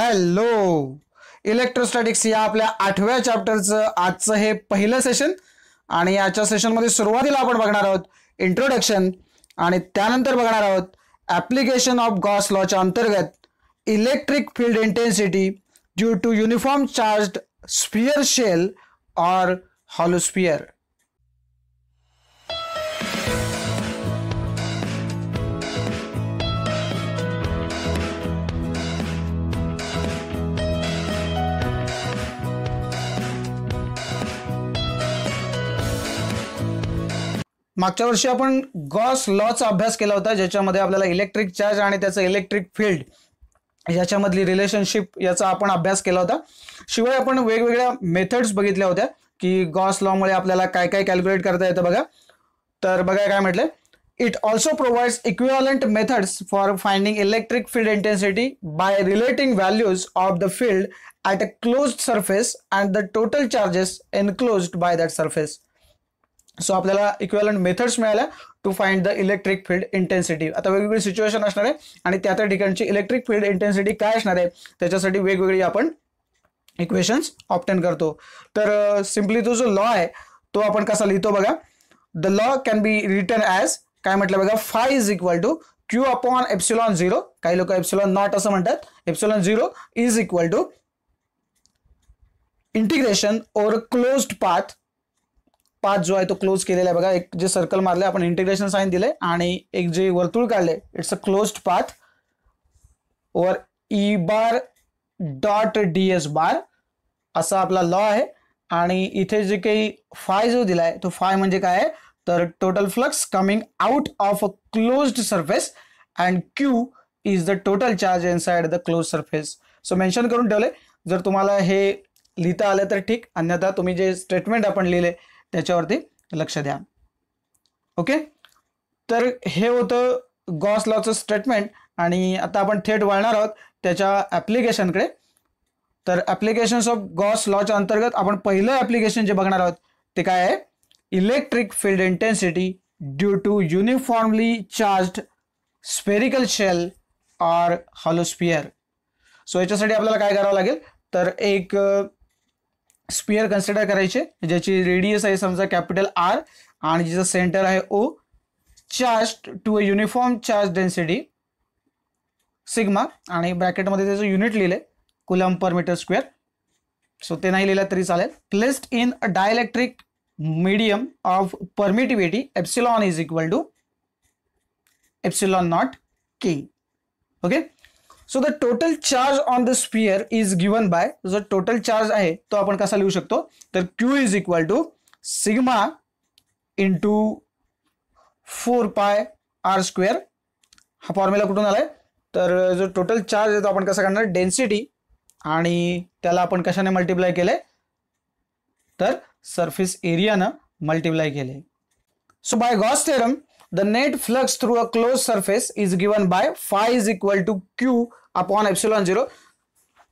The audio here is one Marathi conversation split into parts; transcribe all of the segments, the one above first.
हॅलो. इलेक्ट्रोस्टॅटिक्स या आपल्या आठव्या चॅप्टरचं आजचं हे पहिलं सेशन आणि याच्या सेशनमध्ये सुरुवातीला आपण बघणार आहोत इंट्रोडक्शन आणि त्यानंतर बघणार आहोत ॲप्लिकेशन ऑफ गॉस लॉच्या अंतर्गत electric field intensity due to uniform charged sphere shell or hollow sphere मागच्या वर्षी आपण गॉस लॉचा अभ्यास केला होता ज्याच्यामध्ये आपल्याला इलेक्ट्रिक चार्ज आणि त्याचं इलेक्ट्रिक फील्ड याच्यामधली रिलेशनशिप याचा आपण अभ्यास केला होता. शिवाय आपण वेगवेगळ्या मेथड्स बघितल्या होत्या की गॉस लॉमुळे आपल्याला काय काय कॅल्क्युलेट करता येतं बघा. तर बघा काय म्हटलंय? It also provides equivalent methods for finding electric field intensity by relating values of the field at a closed surface and the total charges enclosed by that surface so आपल्याला इक्वेलंट मेथड्स मिळाल्या to find the electric field intensity आता वेगवेगळी सिच्युएशन असणार आहे आणि त्या त्या ठिकाणची इलेक्ट्रिक फील्ड इंटेन्सिटी काय असणार आहे त्याच्यासाठी वेगवेगळी आपण इक्वेशन्स ऑप्टेन करतो. तर सिम्पली तो जो लॉ आहे तो आपण कसा लिहितो बघा? The law can be written as काय म्हटलं बघा? Phi is equal to Q upon epsilon zero काही लोक एप्सिलॉन नॉट असं म्हणतात. Epsilon zero is equal to integration over closed path path जो आहे तो क्लोज केलेला आहे. बघा एक जे सर्कल मारले आपण इंटिग्रेशन साईन दिले आणि एक जे वर्तुळ काढले it's a closed path over E bar dot D S bar असा आपला लॉ आहे. आणि इथे जे काही फाय जो दिला आहे तो फाय म्हणजे काय आहे? तर total flux coming out of a closed surface and Q is the total charge inside the close surface so mention करून ठेवले जर तुम्हाला हे लिहिता आलं तर ठीक. अन्यथा तुम्ही जे स्टेटमेंट आपण लिहिले त्याच्यावरती लक्ष द्या. ओके तर हे होतं गॉस लॉचं स्टेटमेंट आणि आता आपण थेट वळणार आहोत त्याच्या ॲप्लिकेशनकडे तर ॲप्लिकेशन्स ऑफ गॉस लॉच्या अंतर्गत आपण पहिलं ॲप्लिकेशन जे बघणार आहोत ते काय आहे? Electric field intensity due to uniformly charged spherical shell or hollow sphere so याच्यासाठी आपल्याला काय करावं लागेल? तर एक स्पियर कन्सिडर करायचे ज्याची रेडियस आहे समजा कॅपिटल आर आणि जिचं सेंटर आहे O charge to a uniform charge density sigma आणि ब्रॅकेटमध्ये त्याचं युनिट लिहिले coulomb per metre square so ते नाही लिहिलं तरी चालेल. Placed in a dielectric medium of permittivity epsilon is equal to epsilon naught K okay so the total charge on the sphere is given by जो टोटल चार्ज आहे तो आपण कसा लिहू शकतो? तर Q is equal to sigma into four pi R square हा फॉर्म्युला कुठून आलाय? तर जो टोटल चार्ज आहे तो आपण कसा करणार? डेन्सिटी आणि त्याला आपण कशाने मल्टिप्लाय केले तर सरफेस एरियानं मल्टिप्लाय केले so by Gauss theorem the net flux through a close surface is given by phi is equal to Q upon epsilon zero.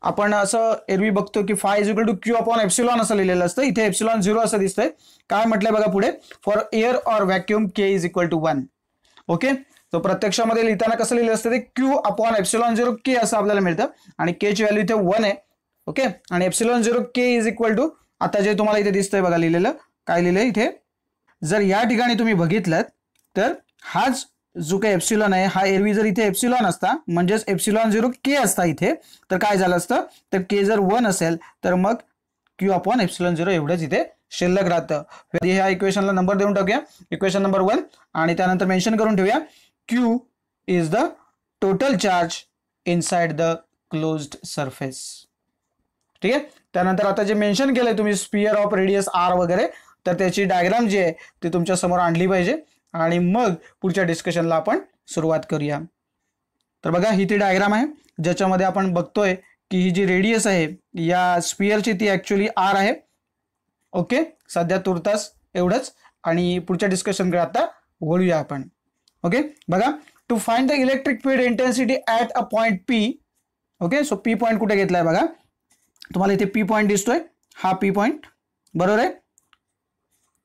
आपण असं एरवी बघतो की phi is equal to Q upon epsilon असं लिहिलेलं असतं. इथे एप्सिलॉन झिरो असं दिसतंय. काय म्हटलंय बघा पुढे? For air or vacuum K is equal to one okay तो प्रत्यक्षामध्ये लिहिताना कसं लिहिलं असतं ते? Q upon epsilon zero K असं आपल्याला मिळतं. आणि के ची व्हॅल्यू इथे वन आहे. ओके आणि epsilon zero K is equal to आता जे तुम्हाला इथे दिसतंय बघा लिहिलेलं काय लिहिलंय इथे? जर या ठिकाणी तुम्ही बघितलं तर हाच जो काही एप्सिलॉन आहे हा एरवी जर इथे एप्सिलॉन असता म्हणजेच एप्सिलॉन झिरो के असता इथे तर काय झालं असतं? तर के जर वन असेल तर मग क्यू अपॉन एप्सिलॉन झिरो एवढंच इथे शिल्लक राहतं. ह्या इक्वेशनला नंबर देऊन टाकूया. इक्वेशन नंबर वन आणि त्यानंतर मेन्शन करून ठेवूया. Q is the total charge inside the closed surface ठीक आहे? त्यानंतर आता जे मेन्शन केलंय तुम्ही स्पियर ऑफ रेडियस आर वगैरे तर त्याची डायग्राम जी आहे ती तुमच्यासमोर आणली पाहिजे. आणि मग पुढच्या डिस्कशनला आपण सुरुवात करूया. तर बघा ही ती डायग्राम आहे. ज्याच्यामध्ये आपण बघतोय की ही जी रेडियस आहे या स्पियरची ती ॲक्च्युली आर आहे. ओके सध्या तुर्तास एवढंच. आणि पुढच्या डिस्कशनकडे आता वळूया आपण. ओके बघा to find the electric field intensity at a point P okay so P point कुठे घेतलाय बघा? तुम्हाला इथे पी पॉईंट दिसतोय. हा पी पॉईंट बरोबर आहे.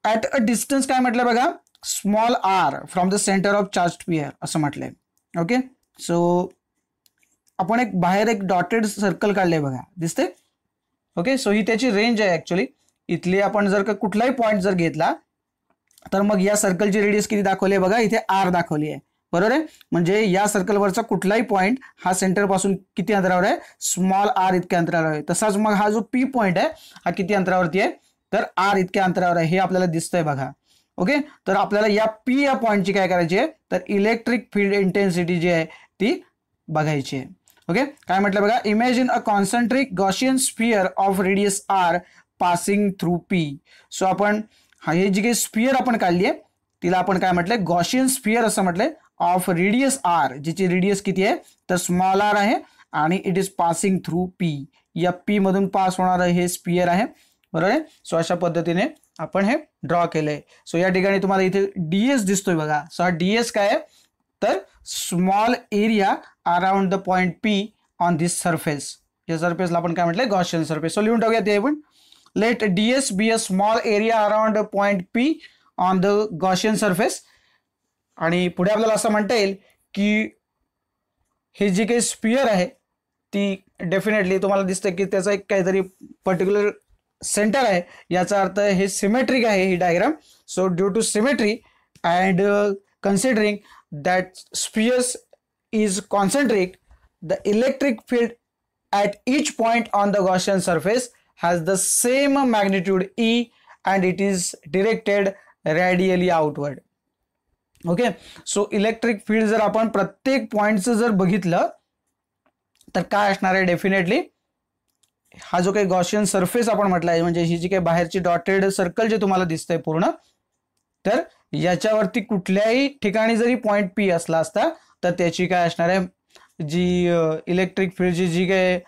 ॲट अ डिस्टन्स काय म्हटलं बघा? Small R from the centre of charge sphere असं म्हटलंय. ओके सो आपण एक बाहेर एक डॉटेड सर्कल काढले बघा. दिसते ओके सो ही त्याची रेंज आहे ऍक्च्युली इथली आपण जर का कुठलाही पॉईंट जर घेतला तर मग या सर्कलची रेडियस किती दाखवली आहे बघा? इथे आर दाखवली आहे. बरोबर आहे? म्हणजे या सर्कलवरचा कुठलाही पॉईंट हा सेंटरपासून किती अंतरावर आहे? स्मॉल आर इतक्या अंतरावर आहे. तसाच मग हा जो पी पॉईंट आहे हा किती अंतरावरती आहे? तर आर इतक्या अंतरावर आहे. हे आपल्याला दिसतंय बघा. ओके? तर आपल्याला या पी या पॉईंटची काय करायची आहे? तर इलेक्ट्रिक फील्ड इंटेन्सिटी जी आहे ती बघायची आहे. ओके? काय म्हटलं बघा? Imagine a concentric Gaussian sphere of radius R passing through P so आपण हा हे जी काही स्पियर आपण काढली आहे तिला आपण काय म्हटलंय? गॉशियन स्पियर असं म्हटलंय. ऑफ रेडियस आर जिची रेडियस किती आहे? तर स्मॉल आर आहे आणि it is passing through P या पी मधून पास होणारं हे स्पियर आहे. बरोबर आहे? सो अशा पद्धतीने आपण हे ड्रॉ केलंय. सो या ठिकाणी तुम्हाला इथे डीएस दिसतोय बघा. सो हा डीएस काय आहे? तर small area around the point P on this surface या सरफेसला आपण काय म्हटलंय? गॉशियन सरफेस सो लिहून टाकूया ते पण let d s be a small area around point P on the Gaussian surface आणि पुढे आपल्याला असं म्हणता येईल की हे जी काही स्पियर आहे ती डेफिनेटली तुम्हाला दिसतं की त्याचा एक काहीतरी पर्टिक्युलर सेंटर आहे. याचा अर्थ हे सिमेट्रिक आहे ही diagram so due to symmetry and considering that spheres is concentric the electric field at each point on the Gaussian surface has the same magnitude E and it is directed radially outward okay so electric field जर आपण प्रत्येक पॉइंटचं जर बघितलं तर काय असणार आहे डेफिनेटली हा जो काही गॉशियन सरफेस आपण म्हटलं आहे म्हणजे ही जी काही बाहेरची डॉटेड सर्कल जे तुम्हाला दिसतंय पूर्ण तर याच्यावरती कुठल्याही ठिकाणी जरी पॉइंट पी असला असता तर त्याची काय असणार आहे? जी इलेक्ट्रिक फील्डची जी काही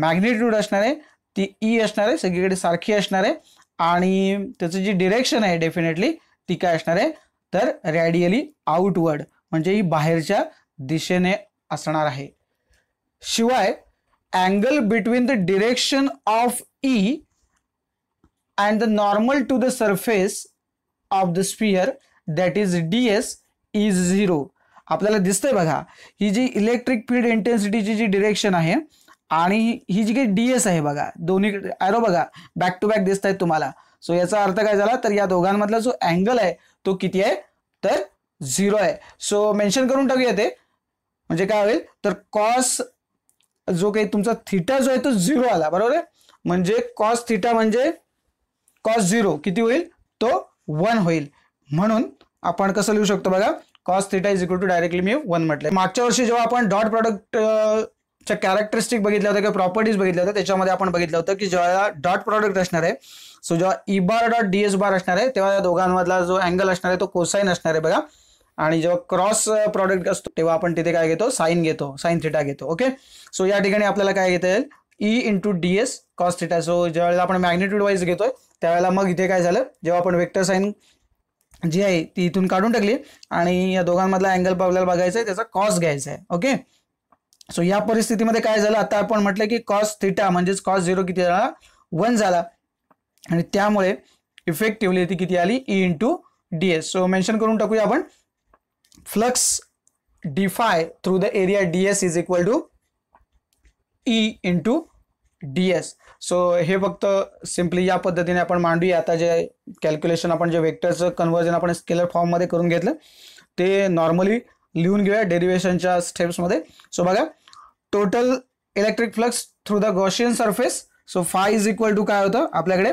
मॅग्नेट्यूड असणार आहे ती ई असणार आहे सगळीकडे सारखी असणार आहे. आणि त्याचं जी डिरेक्शन आहे डेफिनेटली ती काय असणार आहे? तर रॅडियली आउटवर्ड म्हणजे ही बाहेरच्या दिशेने असणार आहे. शिवाय angle between the direction of E and the normal to the surface of the sphere that is d s is zero आपल्याला दिसतंय बघा ही जी इलेक्ट्रिक फील्ड इंटेन्सिटीची जी डिरेक्शन आहे आणि ही जी काही डी एस आहे बघा दोन्ही ॲरो बघा बॅक टू बॅक दिसत आहेत तुम्हाला. सो याचा अर्थ काय झाला? तर या दोघांमधला जो अँगल आहे तो किती आहे? तर झिरो आहे. सो मेन्शन करून टाकूया ते. म्हणजे काय होईल? तर कॉस जो काही तुमचा थिटा जो आहे तो झिरो आला बरोबर आहे? म्हणजे कॉस थिटा म्हणजे कॉस झिरो किती होईल? तो वन होईल. म्हणून आपण कसं लिहू शकतो बघा? Cos theta is equal to directly me one म्हटलं मागच्या वर्षी जेव्हा आपण डॉट प्रॉडक्ट च्या कॅरेक्टरिस्टिक बघितल्या होत्या किंवा प्रॉपर्टीज बघितल्या होत्या त्याच्यामध्ये आपण बघितलं होतं की जेव्हा डॉट प्रॉडक्ट असणार आहे सो जेव्हा E bar dot d s bar असणार आहे तेव्हा या दोघांमधला जो अँगल असणार आहे तो कोसाईन असणार आहे बघा. आणि जेव्हा क्रॉस प्रॉडक्ट असतो तेव्हा आपण तिथे काय घेतो? साईन घेतो साईन थिटा घेतो ओके? सो या ठिकाणी आपल्याला काय घेता येईल E into d s cos theta so ज्यावेळेला आपण मॅग्नेट्यूड वाईज घेतोय त्यावेळेला मग इथे काय झालं? जेव्हा आपण वेक्टर साईन जी आहे ती इथून काढून टाकली आणि या दोघांमधला अँगल आपल्याला बघायचा आहे त्याचा कॉस घ्यायचा आहे ओके? सो या परिस्थितीमध्ये काय झालं? आता आपण म्हटलं की कॉस थिटा म्हणजेच कॉस झिरो किती झाला? वन झाला. आणि त्यामुळे इफेक्टिव्हली ती किती आली? E into d s so mention करून टाकूया आपण. Flux d phi through the area d s is equal to E into d s so हे फक्त सिम्पली या पद्धतीने आपण मांडूया. आता जे कॅल्क्युलेशन आपण जे वेक्टरचं कन्वर्जन आपण स्केलर फॉर्ममध्ये करून घेतलं ते नॉर्मली लिहून घेऊया डेरिव्हेशनच्या स्टेप्समध्ये सो बघा total electric flux through the Gaussian surface so phi is equal to काय होतं आपल्याकडे?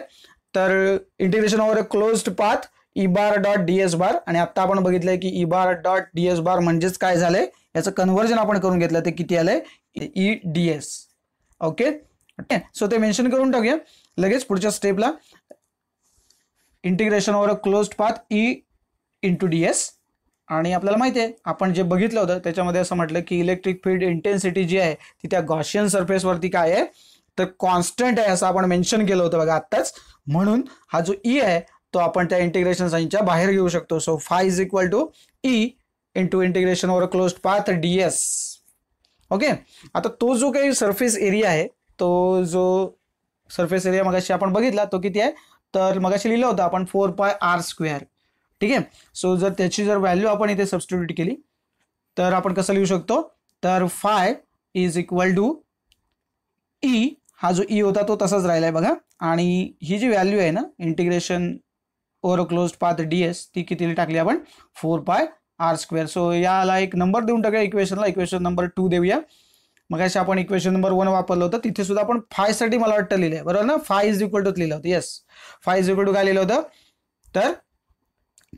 तर integration over a closed path E bar dot d s bar आणि आता आपण बघितलंय की E bar dot d s bar म्हणजेच काय झालंय? याचं कन्व्हर्जन आपण करून घेतलं ते किती आलंय? E d s okay so ते मेन्शन करून टाकूया. लगेच पुढच्या स्टेपला integration over a close path E into d s आणि आपल्याला माहिती आहे आपण जे बघितलं होतं त्याच्यामध्ये असं म्हटलं की इलेक्ट्रिक फील्ड इंटेन्सिटी जी आहे ती त्या गॉशियन सरफेसवरती काय आहे? तर कॉन्स्टंट आहे असं आपण मेन्शन केलं होतं बघा आत्ताच. म्हणून हा जो ई आहे तो आपण त्या इंटिग्रेशन साईनच्या बाहेर घेऊ शकतो. So phi is equal to E into integration over close path d s okay आता तो जो काही सरफेस एरिया आहे तो जो सरफेस एरिया मगाशी आपण बघितला तो किती आहे? तर मगाशी लिहिलं होतं आपण फोर पाय आर स्क्वेअर ठीक आहे? सो जर त्याची जर व्हॅल्यू आपण इथे सबस्टिट्यूट केली तर आपण कसं लिहू शकतो? तर phi is equal to E हा जो ई होता तो तसाच राहिला आहे बघा. आणि ही जी व्हॅल्यू आहे ना integration over close path d s ती कितीला टाकली आपण? Four pi R square. So याला एक नंबर देऊन टाकूया इक्वेशनला इक्वेशन नंबर टू देऊया. मग अशी आपण इक्वेशन नंबर वन वापरलं होतं. तिथे सुद्धा आपण फायसाठी मला वाटतं लिहिलं. आहे बरोबर ना? फाय इज इक्वल टू लिहिलं होतं. Yes phi is equal to काय लिहिलं होतं? तर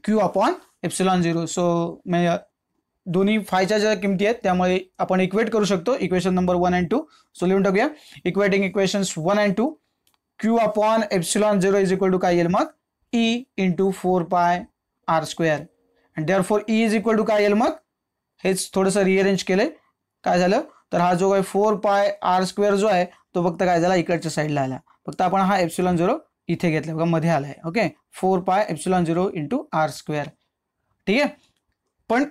Q upon epsilon zero so दोन्ही फायच्या ज्या किमती आहेत त्यामुळे आपण इक्वेट करू शकतो. Equation number one and two so लिहून टाकूया. Equating equations one and two Q upon epsilon zero is equal to काय येईल मग? E into four pi R square and therefore E is equal to काय येईल मग? हेच थोडंसं रिअरेंज केलंय. काय झालं? तर हा जो काय फोर पाय आर स्क्वेअर जो आहे तो फक्त काय झाला? इकडच्या साईडला आला. फक्त आपण हा एप्सिलॉन झिरो इथे घेतला. बघा मध्ये आलाय. Okay four pi epsilon zero into R square ठीक आहे? पण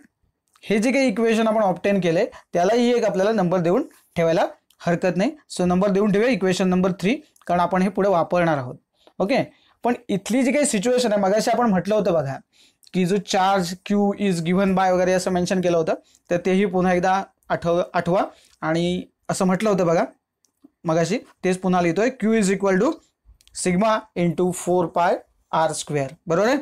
हे जे काही इक्वेशन आपण ऑप्टेन केले त्यालाही एक आपल्याला नंबर देऊन ठेवायला हरकत नाही. सो नंबर देऊन ठेवूया. इक्वेशन नंबर थ्री कारण आपण हे पुढे वापरणार आहोत. ओके पण इथली जी काही सिच्युएशन आहे मगाशी आपण म्हटलं होतं बघा की जो charge Q is given by वगैरे असं मेन्शन केलं होतं तर तेही पुन्हा एकदा आठव आठवा. आणि असं म्हटलं होतं बघा मगाशी तेच पुन्हा लिहितोय Q is equal to sigma into four pi R square बरोबर आहे?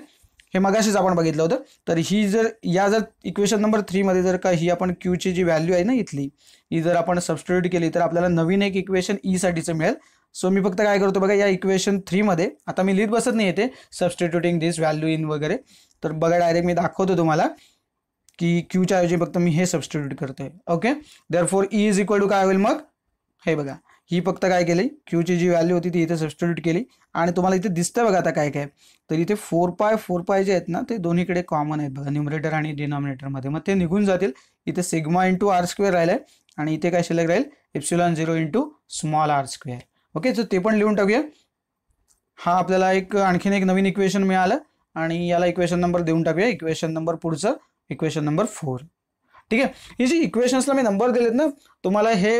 हे मगाशीच आपण बघितलं होतं. तर ही जर या जर इक्वेशन नंबर थ्रीमध्ये जर का ही आपण क्यूची जी व्हॅल्यू आहे ना इथली ही जर आपण सबस्टिट्यूट केली तर आपल्याला नवीन एक इक्वेशन ईसाठीचं e मिळेल. सो मी फक्त काय करतो बघा या इक्वेशन थ्रीमध्ये आता मी लिहित बसत नाही येते सबस्टिट्युटिंग दिस व्हॅल्यू इन वगैरे. तर बघा डायरेक्ट मी दाखवतो तुम्हाला की क्यूच्या ऐवजी फक्त मी हे सबस्टिट्यूट करतोय. Okay therefore E is equal to काय होईल मग? हे बघा. ही फक्त काय केली? क्यूची जी व्हॅल्यू होती ती इथे सबस्टिट्यूट केली. आणि तुम्हाला इथे दिसतं बघा आता काय काय तर इथे फोर पाय फोर पाय जे आहेत ना ते दोन्हीकडे कॉमन आहेत बघा. न्युमरेटर आणि डिनॉमिनेटरमध्ये मग ते निघून जातील. इथे सिग्मा इंटू आर स्क्वेअर राहिलं आणि इथे काय शिल्लक राहील? Epsilon zero into small R square okay तर ते पण लिहून टाकूया. हा आपल्याला एक आणखीन एक नवीन इक्वेशन मिळालं आणि याला इक्वेशन नंबर देऊन टाकूया. इक्वेशन नंबर पुढचं इक्वेशन नंबर फोर ठीक आहे? ही जी इक्वेशन्सला मी नंबर दिलेत ना तुम्हाला हे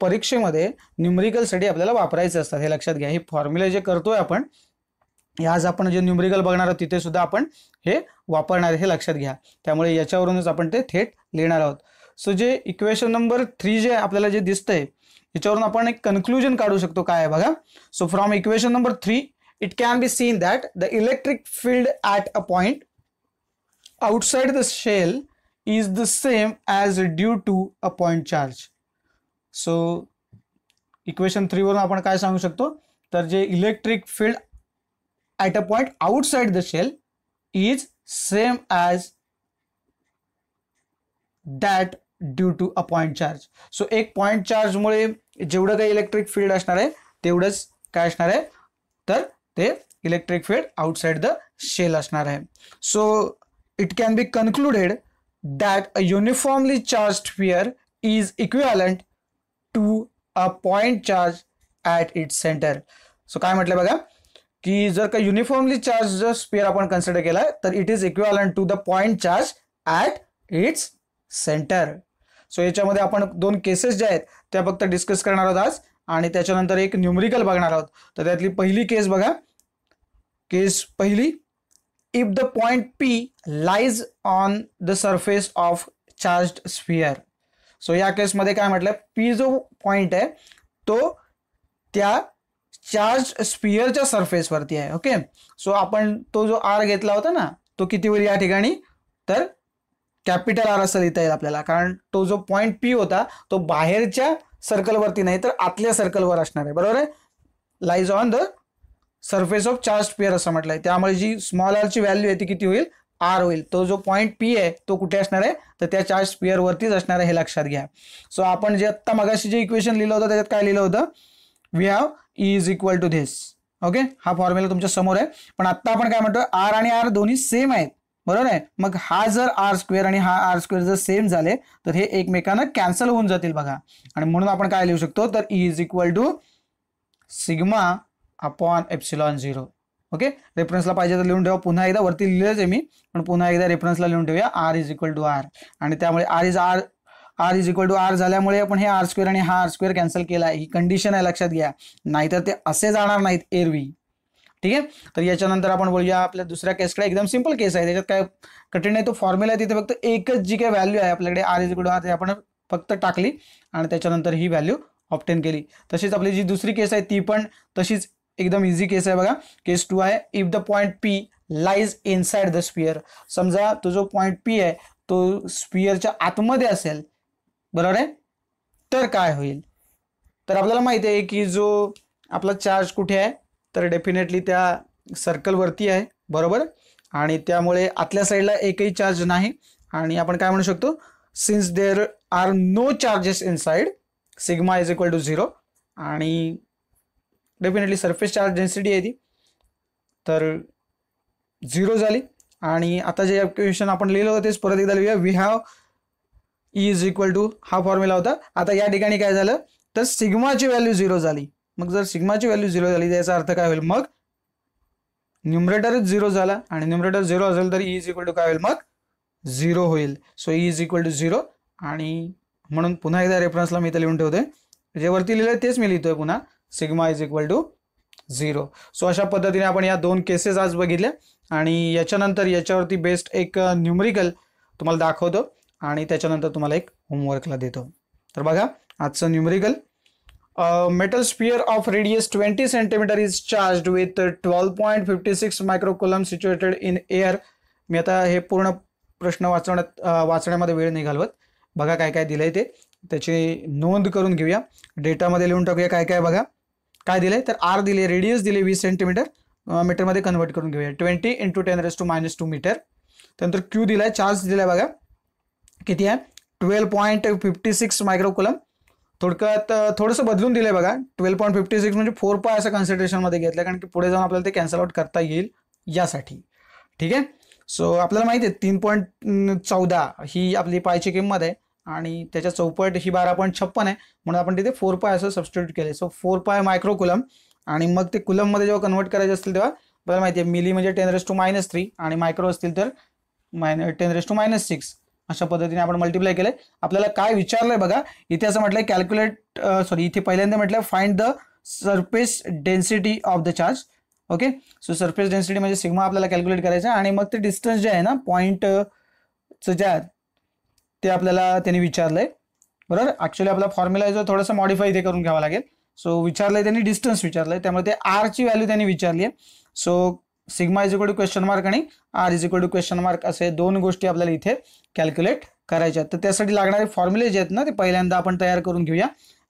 परीक्षेमध्ये न्युमरिकलसाठी आपल्याला वापरायचे असतात. हे लक्षात घ्या. हे फॉर्म्युले जे करतोय आपण आज आपण जे न्युमरिकल बघणार आहोत तिथे सुद्धा आपण हे वापरणार हे लक्षात घ्या. त्यामुळे याच्यावरूनच आपण ते थेट लिहिणार आहोत. सो जे इक्वेशन नंबर थ्री जे आपल्याला जे दिसतंय आपण एक कन्क्लुजन बघा. So from equation number three it can be seen that the electric field at a point outside the shell is the same as due to a point charge so equation काय सांगू शकतो? तर जे electric field at a point outside the shell is same as that due to a point charge so एक पॉइंट चार्जमुळे जेवढं काही इलेक्ट्रिक फील्ड असणार आहे तेवढंच काय असणार आहे? तर ते electric field outside the shell असणार आहे. So it can be concluded that a uniformly charged sphere is equivalent to a point charge at its centre so काय म्हटलं बघा? की जर का युनिफॉर्मली चार्ज जर स्पिअर आपण कन्सिडर केला तर it is equivalent to the point charge at its centre. So याच्यामध्ये आपण दोन केसेस ज्या आहेत त्या फक्त डिस्कस करणार आहोत आज. आणि त्याच्यानंतर एक न्यूमरिकल बघणार आहोत. तर त्यातली पहिली केस बघा. केस पहिली if the point P lies on the surface of charge sphere so या केसमध्ये काय म्हटलं? पी जो पॉइंट आहे तो त्या चार्ज स्पिअरच्या सरफेसवरती आहे ओके सो आपण तो जो आर घेतला होता ना तो कितीवर या ठिकाणी? तर कॅपिटल आर असं लिहिता येईल आपल्याला. कारण तो जो पॉईंट पी होता तो बाहेरच्या सर्कलवरती नाही तर आतल्या सर्कलवर असणार आहे. बरोबर आहे? Lies on the surface of charge sphere असं म्हटलं आहे त्यामुळे जी स्मॉल आरची व्हॅल्यू आहे ती किती होईल? आर होईल. तो जो पॉईंट पी आहे तो कुठे असणार आहे? तर त्या चार्ज स्पिअरवरतीच असणार आहे हे लक्षात घ्या. सो आपण जे आत्ता मगाशी जे इक्वेशन लिहिलं होतं त्याच्यात काय लिहिलं होतं? We have is equal to this okay हा फॉर्म्युला तुमच्यासमोर आहे. पण आत्ता आपण काय म्हणतो? आर आणि आर दोन्ही सेम आहेत. बरोबर आहे? मग हा जर आर स्क्वेअर आणि हा आर स्क्वेअर जर सेम झाले तर हे एकमेकांना कॅन्सल होऊन जातील बघा. आणि म्हणून आपण काय लिहू शकतो? तर E is equal to sigma upon epsilon zero okay रेफरन्सला पाहिजे तर लिहून ठेवा. पुन्हा एकदा वरती लिहिलंच आहे मी पण पुन्हा एकदा रेफरन्सला लिहून ठेवूया. R is equal to R आणि त्यामुळे R is R R is equal to R झाल्यामुळे आपण हे आर स्क्वेअर आणि हा आर स्क्वेअर कॅन्सल केला आहे. ही कंडिशन आहे लक्षात घ्या. नाहीतर ते असे जाणार नाहीत एरवी. ठीक आहे? तर याच्यानंतर आपण बोलूया आपल्या दुसऱ्या केसकडे एकदम सिंपल केस आहे. त्याच्यात काय कठीण आहे तो फॉर्म्युला आहे. तिथे फक्त एकच जी काही व्हॅल्यू आहे आपल्याकडे R is good to R ते आपण फक्त टाकली आणि त्याच्यानंतर ही व्हॅल्यू ऑप्टेन केली. तशीच आपली जी दुसरी केस आहे ती पण तशीच एकदम इझी केस आहे बघा. केस टू आहे. If the point P lies inside the sphere समजा तो जो पॉईंट पी आहे तो स्पियरच्या आतमध्ये असेल. बरोबर आहे? तर काय होईल? तर आपल्याला माहिती आहे की जो आपला चार्ज कुठे आहे? तर डेफिनेटली त्या सर्कलवरती आहे बरोबर? आणि त्यामुळे आतल्या साईडला एकही चार्ज नाही. आणि आपण काय म्हणू शकतो? Since there are no charges inside sigma is equal to zero आणि डेफिनेटली सरफेस चार्ज डेन्सिटी आहे ती. तर झिरो झाली. आणि आता जे क्वेश्चन आपण लिहिलं होतं तेच परत एकदा लिहूया. We have is equal to हा फॉर्म्युला होता. आता या ठिकाणी काय झालं? तर सिग्माची व्हॅल्यू झिरो झाली. मग जर सिग्माची व्हॅल्यू झिरो झाली त्याचा अर्थ काय होईल? मग न्युमरेटरच झिरो झाला आणि न्युमरेटर झिरो असेल तर इज इक्वल टू काय होईल? मग झिरो होईल. So is equal to zero. आणि म्हणून पुन्हा एकदा रेफरन्सला मी इथे लिहून ठेवतोय. जे वरती लिहिलंय तेच मी लिहितोय पुन्हा. Sigma is equal to zero so अशा पद्धतीने आपण या दोन केसेस आज बघितल्या. आणि याच्यानंतर याच्यावरती बेस्ट एक न्यूमरिकल तुम्हाला दाखवतो. आणि त्याच्यानंतर तुम्हाला एक होमवर्कला देतो. तर बघा आजचं numerical metal sphere of radius twenty centimetre is charge with twelve point fifty six microcoulomb situated in air मी आता हे पूर्ण प्रश्न वाचवण्यात वाचण्यामध्ये वेळ नाही घालवत. बघा काय काय दिलंय ते. त्याची नोंद करून घेऊया. डेटामध्ये लिहून टाकूया काय काय बघा. काय दिलंय? तर आर दिले रेडियस दिले वीस सेंटीमीटर मीटरमध्ये कन्वर्ट करून घेऊया. Twenty into ten raise to minus two metre त्यानंतर क्यू दिलाय चार्ज दिलाय बघा. किती आहे? Twelve point fifty six microcoulomb थोडक्यात थोडंसं बदलून दिलंय बघा. ट्वेल्व पॉईंट फिफ्टी सिक्स म्हणजे फोर पाय असं कन्सिडरेशनमध्ये घेतलं कारण की पुढे जाऊन आपल्याला ते कॅन्सल आउट करता येईल यासाठी. ठीक आहे? सो आपल्याला माहिती आहे तीन पॉईंट चौदा ही आपली पायची किंमत आहे आणि त्याच्या चौपट ही बारा पॉईंट छप्पन आहे. म्हणून आपण तिथे फोर पाय असं सबस्टिट्यूट केले so four pi micro coulomb आणि मग ते कुलममध्ये जेव्हा कन्वर्ट करायचे असतील तेव्हा आपल्याला माहिती आहे मिली म्हणजे ten raise to minus three आणि मायक्रो असतील तर minus ten raise to minus six अशा पद्धतीने आपण मल्टिप्लाय केलंय. आपल्याला काय विचारलंय बघा इथे असं म्हटलंय कॅल्क्युलेट सॉरी इथे पहिल्यांदा म्हटलंय find the surface density of the charge okay so surface density म्हणजे सिग्मा आपल्याला कॅल्क्युलेट करायचा आणि मग ते डिस्टन्स जे आहे ना पॉईंटचं जे आहे ते आपल्याला त्यांनी विचारलंय. बरोबर? ऍक्च्युली आपला फॉर्म्युला जो थोडंसं मॉडिफाय इथे करून घ्यावा लागेल. सो विचारलंय त्यांनी डिस्टन्स विचारलंय. त्यामुळे ते आरची व्हॅल्यू त्यांनी विचारली आहे. So sigma is equal to question mark आणि R is equal to question mark असे दोन गोष्टी आपल्याला इथे कॅल्क्युलेट करायच्या तर त्यासाठी लागणारे फॉर्म्युले जे आहेत ना ते पहिल्यांदा आपण तयार करून घेऊया.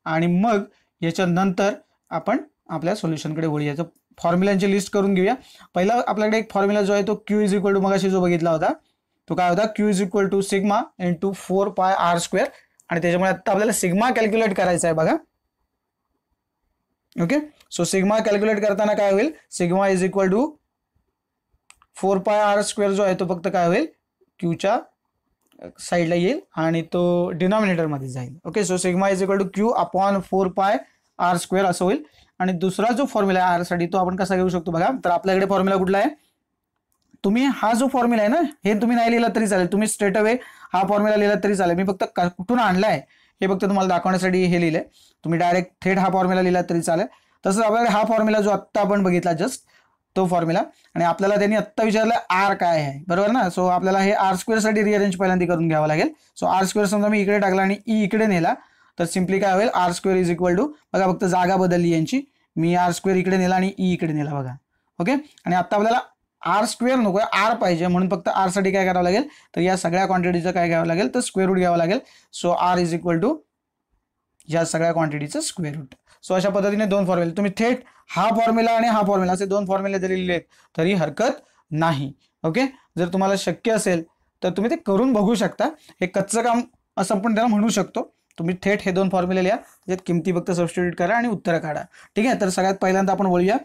आणि मग याच्यानंतर आपण आपल्या सोल्युशनकडे वळूया. तर फॉर्म्युलांची लिस्ट करून घेऊया. पहिला आपल्याकडे एक फॉर्म्युला जो आहे तो क्यू इज इक्वल टू मगाशी जो बघितला होता तो काय होता? Q is equal to sigma into four pi R square आणि त्याच्यामुळे आता आपल्याला सिग्मा कॅल्क्युलेट करायचा आहे बघा. ओके सो सिग्मा कॅल्क्युलेट करताना काय होईल? Sigma is equal to four pi R square जो आहे तो फक्त काय होईल? क्यूच्या साईडला येईल आणि तो डिनॉमिनेटरमध्ये जाईल. Okay so sigma is equal to Q upon four pi R square असं होईल. आणि दुसरा जो फॉर्म्युला आहे आरसाठी तो आपण कसा घेऊ शकतो बघा? तर आपल्याकडे फॉर्म्युला कुठला आहे? तुम्ही हा जो फॉर्म्युला आहे ना हे तुम्ही नाही लिहिला तरी चालेल. तुम्ही स्ट्रेट अवे हा फॉर्म्युला लिहिला तरी चालेल. मी फक्त कुठून आणला आहे हे फक्त तुम्हाला दाखवण्यासाठी हे लिहिलंय. तुम्ही डायरेक्ट थेट हा फॉर्म्युला लिहिला तरी चालेल. तसंच आपल्याकडे हा फॉर्म्युला जो आत्ता आपण बघितला जस्ट तो फॉर्म्युला आणि आपल्याला त्यांनी आत्ता विचारलं आर काय आहे? बरोबर ना? सो आपल्याला हे आर स्क्वेअरसाठी रिअरेंज पहिल्यांदा करून घ्यावं लागेल. सो आर स्क्वेअर समजा मी इकडे टाकला आणि ई इकडे नेला तर सिम्पली काय होईल? R square is equal to बघा फक्त जागा बदलली यांची. मी आर स्क्वेअर इकडे नेला आणि ई इकडे नेला बघा. ओके आणि आता आपल्याला आर स्क्वेअर नको आर पाहिजे. म्हणून फक्त आरसाठी काय करावं लागेल? तर या सगळ्या क्वांटिटीचं काय घ्यावं लागेल? तर स्क्वेअर रूट घ्यावं लागेल. So R is equal to या सगळ्या क्वांटिटीचं स्क्वेअर रूट सो अशा पद्धतीने दोन फॉर्म्युले तुम्ही थेट हा फॉर्म्युला आणि हा फॉर्म्युला असे दोन फॉर्म्युले जरी लिहिले तरी हरकत नाही. ओके जर तुम्हाला शक्य असेल तर तुम्ही ते करून बघू शकता. हे कच्चं काम असं आपण त्याला म्हणू शकतो. तुम्ही थेट हे दोन फॉर्म्युले लिहा. त्याच्यात किमती फक्त सबस्टिट्यूट करा आणि उत्तरं काढा. ठीक आहे? तर सगळ्यात पहिल्यांदा आपण बोलूया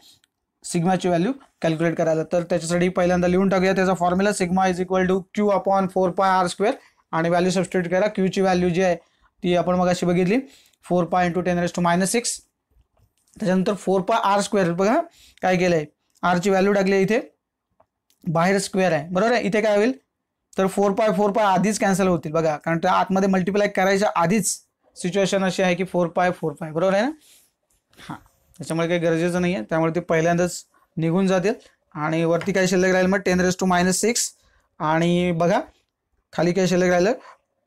सिग्माची व्हॅल्यू कॅल्क्युलेट करायला. तर त्याच्यासाठी पहिल्यांदा लिहून टाकूया त्याचा formula sigma is equal to Q upon four pi R square आणि व्हॅल्यू सबस्टिट्यूट करा. क्यूची व्हॅल्यू जी आहे ती आपण मग अशी बघितली. Four pi into ten raise to minus six त्याच्यानंतर फोर पाय आर स्क्वेअर बघा काय केलं आहे आरची व्हॅल्यू टाकली आहे इथे. बाहेर स्क्वेअर आहे. बरोबर आहे? इथे काय होईल? तर फोर पाय फोर पाय आधीच कॅन्सल होतील. बघा कारण त्या आतमध्ये मल्टिप्लाय करायच्या आधीच सिच्युएशन अशी आहे की फोर पाय फोर पाय बरोबर आहे ना? हां. त्याच्यामुळे काही गरजेचं नाही आहे त्यामुळे ते पहिल्यांदाच निघून जातील. आणि वरती काय शिल्लक राहील मग? Ten raise to minus six आणि बघा खाली काय शिल्लक राहिलं?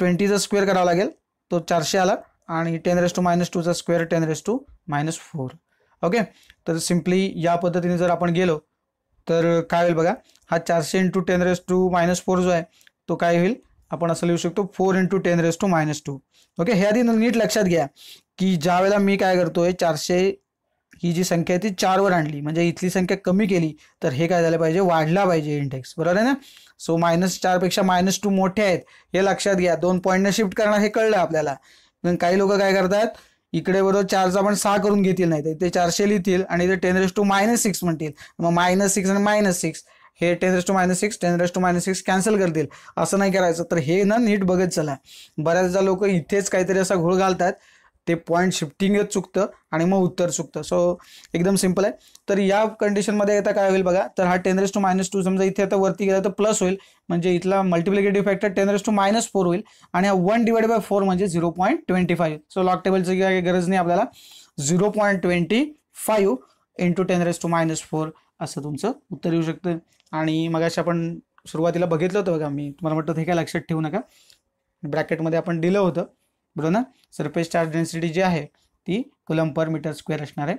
ट्वेंटीचा स्क्वेअर करावं लागेल. तो चारशे आला. आणि ten raise to minus टूचा square ten raise to minus four okay तर सिम्पली या पद्धतीने जर आपण गेलो तर काय होईल बघा हा चारशे into ten raise to minus four जो आहे तो काय होईल? आपण असं लिहू शकतो four into ten raise to minus two okay हे आधी नीट लक्षात घ्या की ज्या वेळेला मी काय करतोय चारशे ही जी संख्या आहे ती चारवर आणली. म्हणजे इथली संख्या कमी केली तर हे काय झालं पाहिजे? वाढला पाहिजे इंडेक्स बरोबर आहे ना? सो मायनस चारपेक्षा मायनस टू मोठे आहेत हे लक्षात घ्या. दोन पॉईंटने शिफ्ट करणार हे कळलं आपल्याला. काही लोक काय करतात इकडे बरोबर चारचा पण सहा करून घेतील नाही तर ते चारशे लिहितील आणि ते ten raise to minus six म्हणतील. मग मायनस सिक्स आणि मायनस सिक्स हे ten raise to minus six ten raise to minus six cancel करतील. असं नाही करायचं. तर हे ना नीट बघत चला. बऱ्याचदा लोक इथेच काहीतरी असा घोळ घालतात ते पॉईंट शिफ्टिंगच चुकतं आणि मग उत्तर चुकतं. सो एकदम सिंपल आहे. तर या कंडिशनमध्ये आता काय होईल बघा? तर हा ten raise to minus two समजा इथे आता वरती गेला तर प्लस होईल. म्हणजे इथला multiplicative factor ten raise to minus four होईल. आणि हा वन डिवाइड बाय फोर म्हणजे zero point twenty five so log टेबलची काही गरज नाही आपल्याला. Zero point twenty five into ten raise to minus four असं तुमचं उत्तर येऊ शकतं. आणि मग आपण सुरुवातीला बघितलं होतं बघा मी तुम्हाला म्हटलं हे काय लक्षात ठेवू नका. ब्रॅकेटमध्ये आपण दिलं होतं. बरोबर ना? सरफेस चार्ज डेन्सिटी जी आहे ती कुलम पर मीटर स्क्वेअर असणार आहे.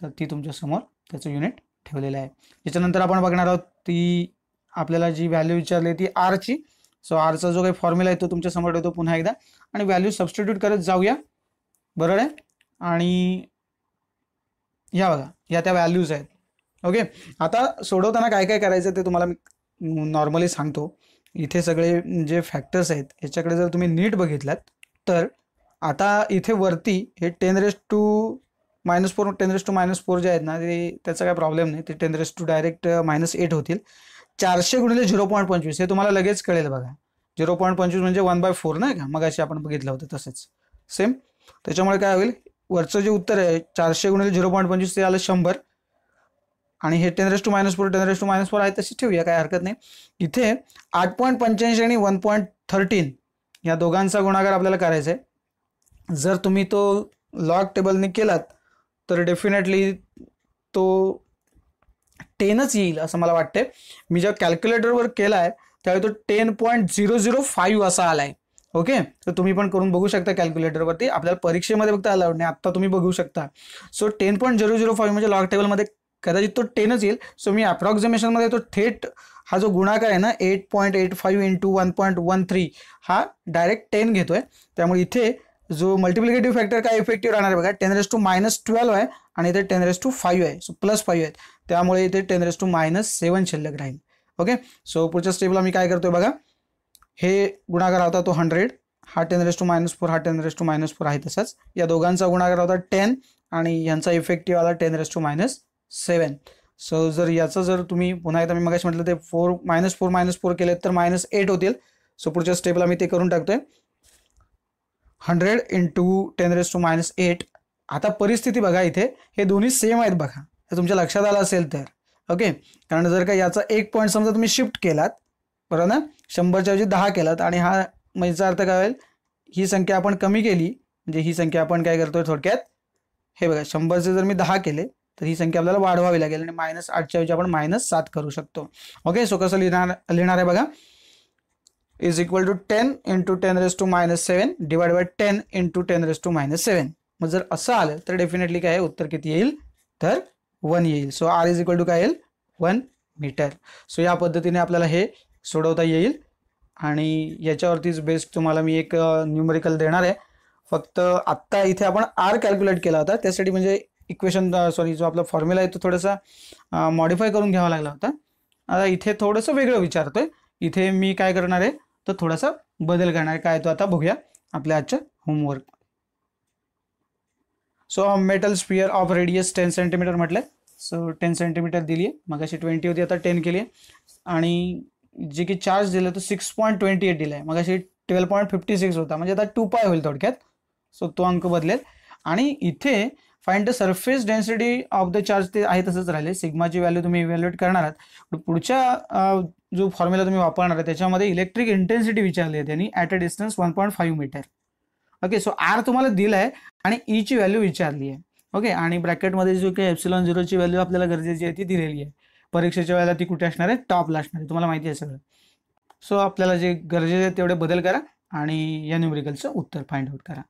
तर ती तुमच्यासमोर त्याचं युनिट ठेवलेलं आहे. त्याच्यानंतर आपण बघणार आहोत ती आपल्याला जी व्हॅल्यू विचारली ती आरची सो आरचा जो काही फॉर्म्युला आहे तो तुमच्यासमोर ठेवतो पुन्हा एकदा. आणि व्हॅल्यू सबस्टिट्यूट करत जाऊया. बरोबर आहे? आणि या बघा या त्या व्हॅल्यूज आहेत. ओके आता सोडवताना काय काय करायचं ते तुम्हाला मी नॉर्मली सांगतो. इथे सगळे जे फॅक्टर्स आहेत याच्याकडे जर तुम्ही नीट बघितलात तर आता इथे वरती हे ten raise to minus four ten raise to minus four जे आहेत ना ते त्याचा काय प्रॉब्लेम नाही. ते ten raise to direct minus eight होतील. चारशे गुणिले झिरो पॉईंट पंचवीस हे तुम्हाला लगेच कळेल बघा. झिरो पॉईंट पंचवीस म्हणजे वन बाय फोर नाही का? मग अशी आपण बघितलं होतं तसंच. सेम त्याच्यामुळे काय होईल? वरचं जे उत्तर आहे चारशे गुणिले झिरो पॉईंट पंचवीस ते आलं शंभर. आणि हे ten raise to minus four ten raise to minus four आहे तशी ठेवूया काय हरकत नाही. इथे आठ पॉईंट पंच्याऐंशी आणि वन पॉईंट थर्टीन या दोघांचा गुणाकार आपल्याला करायचा आहे. जर तुम्ही तो लॉग टेबलने केलात तर डेफिनेटली तो टेनच येईल असं मला वाटते मी जेव्हा कॅल्क्युलेटरवर केला आहे त्यावेळी तो ten point zero zero five असा आला आहे ओके तर तुम्ही पण करून बघू शकता कॅल्क्युलेटरवरती आपल्याला परीक्षेमध्ये फक्त अलाउड नाही आत्ता तुम्ही बघू शकता. So ten point zero zero five म्हणजे लॉग टेबलमध्ये कदाचित तो टेनच येईल. सो मी अप्रॉक्झिमेशनमध्ये तो थेट हा जो गुणाकार आहे ना eight point eight five into one point one three हा डायरेक्ट टेन घेतोय. त्यामुळे इथे जो मल्टिप्लिकेटिव्ह फॅक्टर काय इफेक्टिव्ह राहणार आहे बघा ten raise to minus twelve आहे आणि इथे टेन रेस टू फाईव्ह आहे. सो प्लस फाईव्ह आहेत. त्यामुळे इथे ten raise to minus seven शिल्लक राहील. ओके सो पुढच्या स्टेपला मी काय करतोय बघा? हे गुणाकार होता तो हंड्रेड हा ten raise to minus four हा ten raise to minus four आहे तसाच. या दोघांचा गुणाकार होता टेन आणि यांचा इफेक्टिव्ह आला ten raise to minus seven so जर याचं जर तुम्ही पुन्हा एकदा मी मगाशी म्हटलं ते four minus four minus four केले तर मायनस एट होतील. सो पुढच्या स्टेपला मी ते करून टाकतोय. Hundred into ten raise to minus eight. आता परिस्थिती बघा इथे. हे दोन्ही सेम आहेत बघा. हे तुमच्या लक्षात आलं असेल तर. ओके कारण जर का याचा एक पॉईंट समजा तुम्ही शिफ्ट केलात बरोबर ना? शंभरच्या ऐवजी दहा केलात आणि हा म्हणजे अर्थ काय होईल? ही संख्या आपण कमी केली म्हणजे ही संख्या आपण काय करतोय थोडक्यात? हे बघा शंभरचे जर मी दहा केले तर ही संख्या आपल्याला वाढवावी लागेल आणि मायनस आठच्या ऐवजी आपण मायनस सात करू शकतो. ओके सो कसं लिहिणार लिहिणार आहे बघा? Is equal to ten into ten raise to minus seven divide by ten into ten raise to minus seven मग जर असं आलं तर डेफिनेटली काय आहे? उत्तर किती येईल? तर वन येईल. So R is equal to काय येईल? वन मीटर सो या पद्धतीने आपल्याला हे सोडवता येईल. आणि याच्यावरतीच बेस्ट तुम्हाला मी एक न्यूमरिकल देणार आहे. फक्त आत्ता इथे आपण आर कॅल्क्युलेट केला होता. त्यासाठी म्हणजे इक्वेशन सॉरी जो आपला फॉर्म्युला आहे तो थोडासा मॉडिफाय करून घ्यावा लागला होता. आता इथे थोडंसं वेगळं विचारतोय. इथे मी काय करणार आहे? तर थोडासा बदल करणार काय तो आता बघूया. आपल्या आजच्या homework so metal sphere of radius ten centimetre म्हटलं सो टेन सेंटीमीटर दिली आहे मग अशी ट्वेंटी होती आता टेन केली आहे आणि जे की चार्ज दिलं तो सिक्स पॉईंट ट्वेंटी एट दिला आहे मग अशी ट्वेल्व पॉईंट फिफ्टी सिक्स होता. म्हणजे आता टू पाय होईल थोडक्यात. सो तो अंक बदलेल. आणि इथे find the surface density of the charge ते आहे तसंच राहिले. सिग्माची व्हॅल्यू तुम्ही इव्हॅल्युएट करणार आहात. पुढच्या जो फॉर्म्युला तुम्ही वापरणार आहे त्याच्यामध्ये इलेक्ट्रिक इंटेन्सिटी विचारली आहे त्यांनी at a distance one point five metre okay so R तुम्हाला दिला आहे आणि e ईची व्हॅल्यू विचारली आहे. ओके आणि ब्रॅकेटमध्ये जो काही एप्सिलॉन झिरोची व्हॅल्यू आपल्याला गरजेची आहे ती दिलेली आहे. परीक्षेच्या वेळेला ती कुठे असणार आहे? टॉपला असणार आहे. तुम्हाला माहिती आहे सगळं. सो आपल्याला जे गरजेचे आहे तेवढे बदल करा आणि या न्यूमरिकलचं उत्तर फाइंड आउट करा.